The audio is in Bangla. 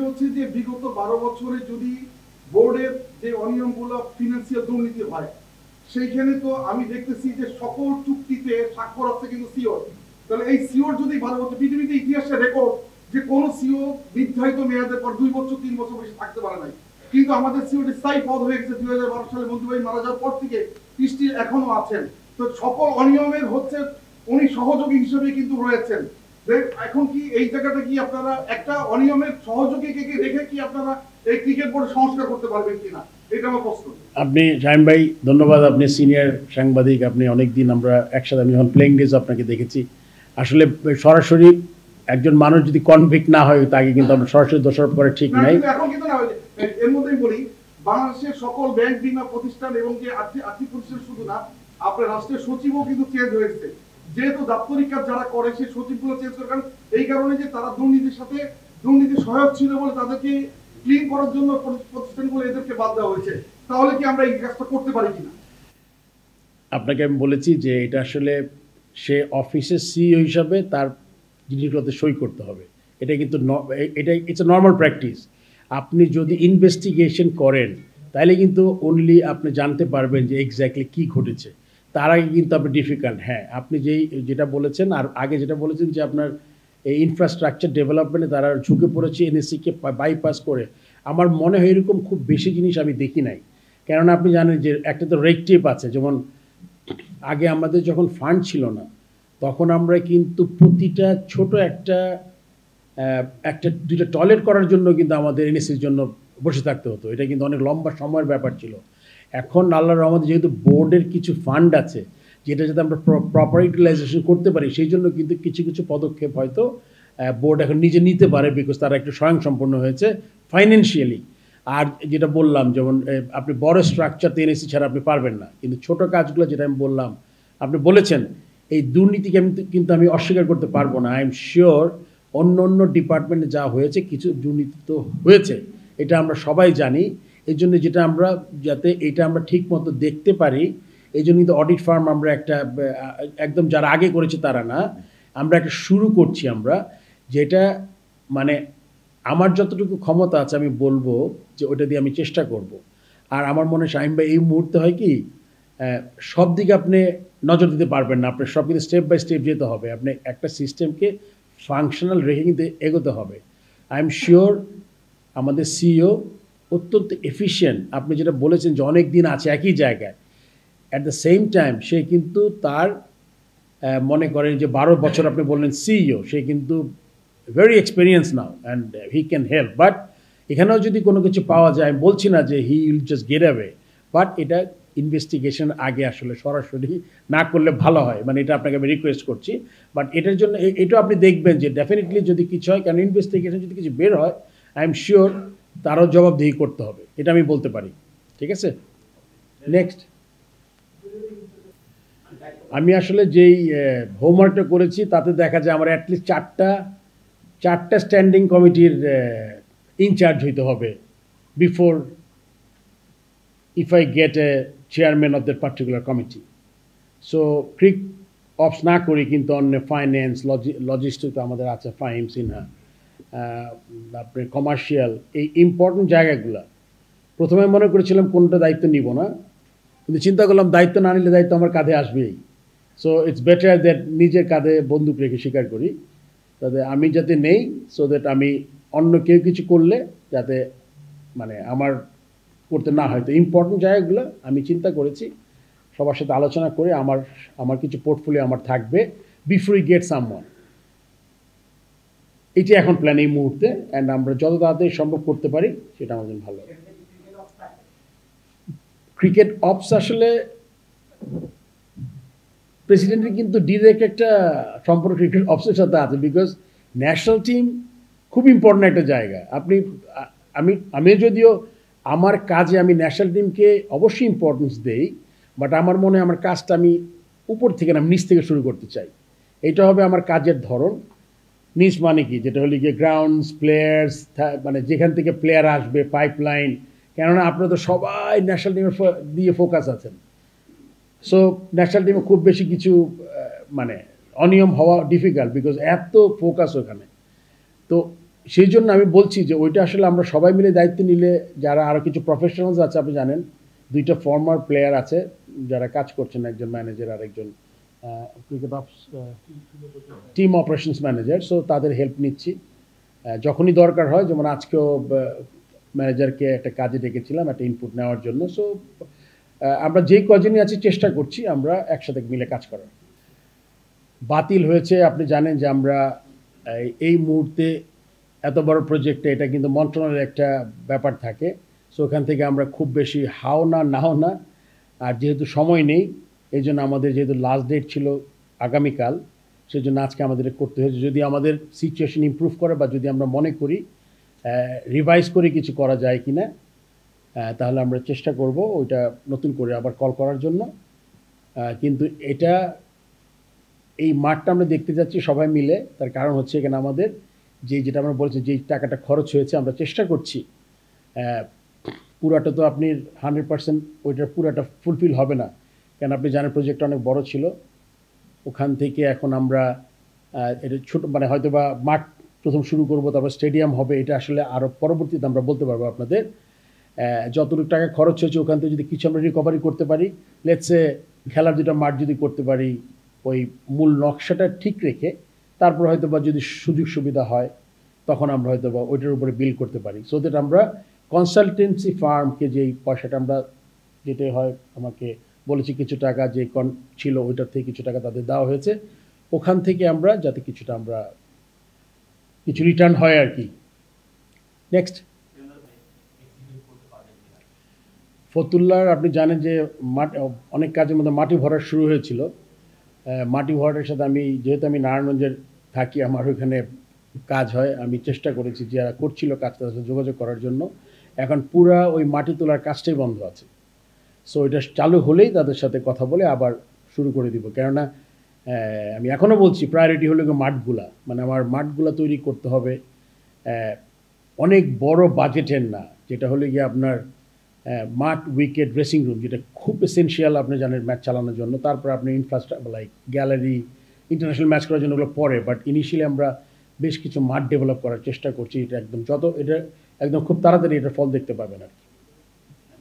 হচ্ছে যে বিগত বারো বছরে যদি বোর্ডের যে অনিয়মগুলো ফিনান্সিয়াল দুর্নীতি হয়, সেইখানে তো আমি দেখতেছি যে সকল চুক্তিতে স্বাক্ষর আছে কিন্তু সিওর। তাহলে এই সিওর যদি বারো বছর পৃথিবীতে ইতিহাসে রেকর্ড যে কোন সিও নির্ধারিত মেয়াদের পর দুই বছর, তিন বছর বেশি থাকতে পারে নাই। কিন্তু আমাদের সিওটি স্থায়ী পদ হয়ে গেছে দুই হাজার বারো সালে মন্ত্রীবাহী মারা যাওয়ার পর থেকে কৃষ্টি এখনও আছেন। তো সকল অনিয়মের হচ্ছে উনি সহযোগী হিসেবে কিন্তু রয়েছেন। এখন কি এই জায়গাটা কি আপনারা একটা অনিয়মের সহযোগীকে কি রেখে কি আপনারা এই ক্রিকেট বোর্ড সংস্কার করতে পারবেন কিনা? এটা আমার প্রশ্ন। আপনি শাহিম ভাই ধন্যবাদ। আপনি সিনিয়র সাংবাদিক আপনি অনেক দিন আমরা একসাথে আমি যখন প্লেইং ডেজ আপনাকে দেখেছি। আসলে সরাসরি একজন মানুষ যদি কনভিক্ট না হয় তাকে কিন্তু আমরা সরাসরি দোষারোপ করে ঠিক নাই। এখন কিন্তু না এর মধ্যেই বলি বাংলাদেশের সকল ব্যাংক বিমা প্রতিষ্ঠান এবং যে আর্থিক আর্থিক প্রতিষ্ঠান শুধু না আপনার রাষ্ট্রের সচিবও কিন্তু চেঞ্জ হয়েছে। যেহেতু দাপ্তরিক কাজ যারা করে, সেই সচিবগুলো চেঞ্জ করে। কারণ এই কারণে যে তারা দুর্নীতির সাথে দুর্নীতি সহায়ক ছিল বলে তাদেরকে ক্লিন করার জন্য প্রতি- প্রতিষ্ঠানগুলো এদেরকে বাদ দেওয়া হয়েছে। তাহলে কি আমরা এই কাজটা করতে পারি কিনা? আপনাকে আমি বলেছি যে এটা আসলে সে অফিসের সিইও হিসাবে তার জিনিসগুলোতে সই করতে হবে। এটা কিন্তু এটা ইটস এ নর্মাল প্র্যাকটিস আপনি যদি ইনভেস্টিগেশন করেন তাহলে কিন্তু অনলি আপনি জানতে পারবেন যে এক্স্যাক্টলি কী ঘটেছে। তার আগে কিন্তু আপনি ডিফিকাল্ট হ্যাঁ আপনি যেই, যেটা বলেছেন, আর আগে যেটা বলেছেন যে আপনার এই ইনফ্রাস্ট্রাকচার ডেভেলপমেন্টে তারা ঝুঁকে পড়েছে এনএসসিকে বাইপাস করে, আমার মনে হয় এরকম খুব বেশি জিনিস আমি দেখি নাই। কেননা আপনি জানেন যে একটা তো রেড টেপ আছে, যেমন আগে আমাদের যখন ফান্ড ছিল না, তখন আমরা কিন্তু প্রতিটা ছোট একটা একটা, দুইটা টয়লেট করার জন্য কিন্তু আমাদের এনএসির জন্য বসে থাকতে হতো। এটা কিন্তু অনেক লম্বা সময়ের ব্যাপার ছিল। এখন আল্লাহ রহমতে যেহেতু বোর্ডের কিছু ফান্ড আছে, যেটা যাতে আমরা প্রপার ইউটিলাইজেশন করতে পারি, সেই জন্য কিন্তু কিছু কিছু পদক্ষেপ হয়তো বোর্ড এখন নিজে নিতে পারে বিকজ তারা একটু স্বয়ংসম্পন্ন হয়েছে ফাইন্যান্সিয়ালি আর যেটা বললাম, যেমন আপনি বড় স্ট্রাকচার এনএসি ছাড়া আপনি পারবেন না। কিন্তু ছোট কাজগুলো যেটা আমি বললাম, আপনি বলেছেন, এই দুর্নীতিকে আমি কিন্তু আমি অস্বীকার করতে পারব না। আই এম শিওর অন্য অন্য ডিপার্টমেন্টে যা হয়েছে, কিছু দুর্নীতি তো হয়েছে। এটা আমরা সবাই জানি। এই জন্য যেটা আমরা, যাতে এটা আমরা ঠিক মতো দেখতে পারি, এই জন্য কিন্তু অডিট ফার্ম আমরা একটা, একদম যারা আগে করেছে তারা না, আমরা একটা শুরু করছি আমরা, যেটা মানে আমার যতটুকু ক্ষমতা আছে আমি বলব যে ওটা দিয়ে আমি চেষ্টা করব। আর আমার মনে হয় শাহিম ভাই এই মুহূর্তে হয় কি সব দিকে আপনি নজর দিতে পারবেন না, আপনার সব কিন্তু স্টেপ বাই স্টেপ যেতে হবে, আপনি একটা সিস্টেমকে ফাংশনাল রেখে কিন্তু এগোতে হবে। আই এম শিওর আমাদের সিইও অত্যন্ত এফিশিয়েন্ট আপনি যেটা বলেছেন যে অনেক দিন আছে একই জায়গায়। অ্যাট দ্য সেম টাইম সে কিন্তু তার মনে করেন যে বারো বছর আপনি বললেন সিইও সে কিন্তু very experience now and he can help but এখানেও যদি কোনো কিছু পাওয়া যায়, আমি বলছি না যে he will just get away but এটা ইনভেস্টিগেশন আগে আসলে সরাসরি না করলে ভালো হয়। মানে এটা আপনাকে আমি রিকোয়েস্ট করছি। বাট এটার জন্য এ- এটাও আপনি দেখবেন যে ডেফিনেটলি যদি কিছু হয়, কারণ ইনভেস্টিগেশন যদি কিছু বের হয় আই এম শিওর তারও জবাবদিহি করতে হবে। এটা আমি বলতে পারি। ঠিক আছে? নেক্সট আমি আসলে যেই হোমওয়ার্কটা করেছি, তাতে দেখা যায় আমার অ্যাটলিস্ট চারটা চারটা স্ট্যান্ডিং কমিটির ইনচার্জ হইতে হবে before if I get a chairman of that particular committee so cricket ops না করি, কিন্তু অন্য ফাইন্যান্স লজি লজিস্টিক আমাদের আছে ফাইম সিনহা আপনার কমার্শিয়াল এই ইম্পর্টেন্ট জায়গাগুলো। প্রথমে মনে করেছিলাম কোনটা দায়িত্ব নিব না, কিন্তু চিন্তা করলাম দায়িত্ব না নিলে দায়িত্ব আমার কাঁধে আসবেই। সো ইটস বেটার দ্যাট নিজের কাঁধে বন্দুক রেখে স্বীকার করি তাতে আমি যাতে নেই সো দ্যাট আমি অন্য কেউ কিছু করলে যাতে মানে আমার করতে না হয়। তো ইম্পর্টেন্ট জায়গাগুলো আমি চিন্তা করেছি, সবার সাথে আলোচনা করে আমার আমার কিছু পোর্টফোলিও আমার থাকবে বিফোর গেট সাম সামওয়ান এটি এখন প্ল্যান এই মুহূর্তে অ্যান্ড আমরা যত তাড়াতাড়ি সম্ভব করতে পারি, সেটা আমাদের ভালো ক্রিকেট অপস আসলে প্রেসিডেন্টের কিন্তু ডিরেক্ট একটা সম্পর্ক ক্রিকেট অপসের সাথে আছে বিকজ ন্যাশনাল টিম খুব ইম্পর্ট্যান্ট একটা জায়গা। আপনি, আমি আমি যদিও আমার কাজে আমি ন্যাশনাল টিমকে অবশ্যই ইম্পর্টেন্স দেই বাট আমার মনে আমার কাজটা আমি উপর থেকে না, নিচ থেকে শুরু করতে চাই। এটা হবে আমার কাজের ধরন। নিচ মানে কি? যেটা হলো গিয়ে গ্রাউন্ডস প্লেয়ার্স মানে যেখান থেকে প্লেয়ার আসবে পাইপলাইন কেননা আপনারা তো সবাই ন্যাশনাল টিমের দিয়ে ফোকাস আছেন। সো ন্যাশনাল টিমে খুব বেশি কিছু মানে অনিয়ম হওয়া ডিফিকাল্ট বিকজ এত ফোকাস ওখানে। তো সেই জন্য আমি বলছি যে ওইটা আসলে আমরা সবাই মিলে দায়িত্ব নিলে যারা আরও কিছু প্রফেশনালস আছে, আপনি জানেন, দুইটা ফর্মার প্লেয়ার আছে, যারা কাজ করছেন, একজন ম্যানেজার আর একজন cricket of team operations manager so তাদের হেল্প নিচ্ছি। যখনই দরকার হয়, যেমন আজকেও ম্যানেজারকে একটা কাজে ডেকেছিলাম, একটা ইনপুট নেওয়ার জন্য। সো আমরা যেই কজনই আছি, চেষ্টা করছি আমরা একসাথে মিলে কাজ করার। বাতিল হয়েছে, আপনি জানেন যে আমরা এই- মুহূর্তে এত বড় প্রজেক্টে এটা কিন্তু মন্ত্রণালয়ের একটা ব্যাপার থাকে। সো ওখান থেকে আমরা খুব বেশি হাও না নাও না আর যেহেতু সময় নেই এই জন্য আমাদের যেহেতু লাস্ট ডেট ছিল আগামীকাল সেই জন্য আজকে আমাদের করতে হয়েছে। যদি আমাদের সিচুয়েশন ইমপ্রুভ করে বা যদি আমরা মনে করি রিভাইজ করে কিছু করা যায় কি না তাহলে আমরা চেষ্টা করব ওইটা নতুন করে আবার কল করার জন্য। কিন্তু এটা এই মাঠটা আমরা দেখতে যাচ্ছি সবাই মিলে। তার কারণ হচ্ছে এখানে আমাদের যে যেটা আমরা বলছি যেই টাকাটা খরচ হয়েছে, আমরা চেষ্টা করছি। পুরাটা তো আপনি হান্ড্রেড পার্সেন্ট ওইটার পুরাটা ফুলফিল হবে না। কেন আপনি জানেন প্রজেক্টটা অনেক বড় ছিল। ওখান থেকে এখন আমরা এটা ছোট মানে হয়তো বা মাঠ প্রথম শুরু করব, তারপর স্টেডিয়াম হবে, এটা আসলে আরও পরবর্তীতে আমরা বলতে পারব আপনাদের। যতটুকু টাকা খরচ হয়েছে ওখান থেকে যদি কিছু আমরা রিকভারি করতে পারি লেটসে খেলার দুটো মাঠ যদি করতে পারি, ওই মূল নকশাটা ঠিক রেখে, তারপর হয়তো বা যদি সুযোগ সুবিধা হয়, তখন আমরা হয়তো বা ওইটার উপরে বিল করতে পারি। সো দ্যাট আমরা কনসালটেন্সি ফার্মকে যেই পয়সাটা আমরা যেটা হয়, আমাকে বলেছি কিছু টাকা যে কন ছিল ওইটার থেকে কিছু টাকা তাদের দেওয়া হয়েছে। ওখান থেকে আমরা যাতে কিছুটা আমরা, কিছু রিটার্ন হয় আর কি। নেক্সট ফতুল্লার, আপনি জানেন যে মাঠ, অনেক কাজের মধ্যে মাটি ভরা শুরু হয়েছিল। মাটি ভরাটার সাথে আমি, যেহেতু আমি নারায়ণগঞ্জের থাকি, আমার ওইখানে কাজ হয়। আমি চেষ্টা করেছি যারা করছিল কাজ তাদের যোগাযোগ করার জন্য। এখন পুরা ওই মাটি তোলার কাজটাই বন্ধ আছে। সো এটা চালু হলেই তাদের সাথে কথা বলে আবার শুরু করে দিব। কেননা আমি এখনও বলছি প্রায়োরিটি হলো মাঠগুলা। মানে আমার মাঠগুলা তৈরি করতে হবে। অনেক বড় বাজেটের না, যেটা হলে গিয়ে আপনার মাঠ উইকেট ড্রেসিং রুম যেটা খুব এসেনশিয়াল আপনি জানেন ম্যাচ চালানোর জন্য। তারপর আপনি infrastructure like gallery international match করার জন্য ওগুলো পরে। বাট ইনিশিয়ালি আমরা বেশ কিছু মাঠ ডেভেলপ করার চেষ্টা করছি। এটা একদম যত, এটা একদম খুব তাড়াতাড়ি এটা ফল দেখতে পাবেন আর